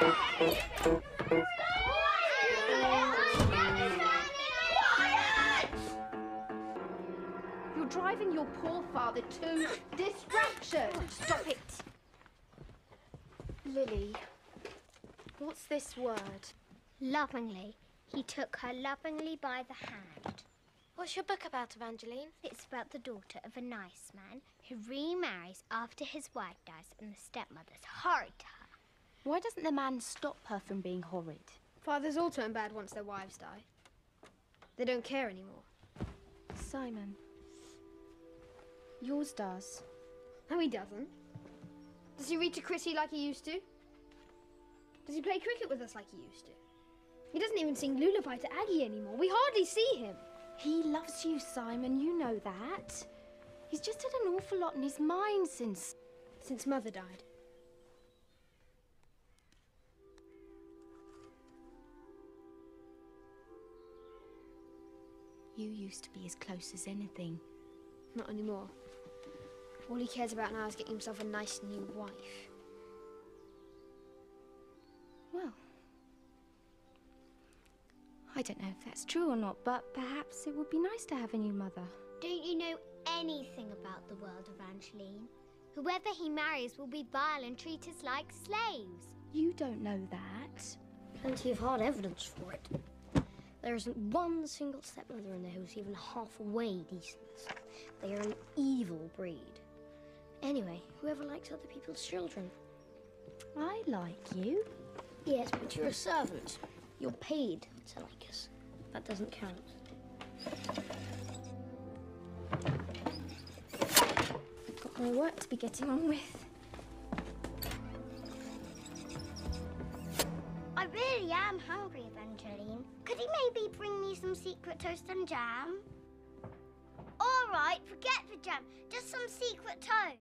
You're driving your poor father to distraction. Stop it! Lily, what's this word? Lovingly. He took her lovingly by the hand. What's your book about, Evangeline? It's about the daughter of a nice man who remarries after his wife dies and the stepmother's horrid to her. Why doesn't the man stop her from being horrid? Fathers all turn bad once their wives die. They don't care anymore. Simon. Yours does. No, he doesn't. Does he read to Chrissy like he used to? Does he play cricket with us like he used to? He doesn't even sing lullaby to Aggie anymore. We hardly see him. He loves you, Simon. You know that. He's just had an awful lot in his mind since. Since Mother died. You used to be as close as anything. Not anymore. All he cares about now is getting himself a nice new wife. Well, I don't know if that's true or not, but perhaps it would be nice to have a new mother. Don't you know anything about the world, Evangeline? Whoever he marries will be vile and treat us like slaves. You don't know that. Plenty of hard evidence for it. There isn't one single stepmother in there who's even halfway decent. They are an evil breed. Anyway, whoever likes other people's children. I like you. Yes, but you're a servant. You're paid to like us. That doesn't count. I've got more work to be getting on with. I really am hungry, he maybe bring me some secret toast and jam? All right, forget the jam. Just some secret toast.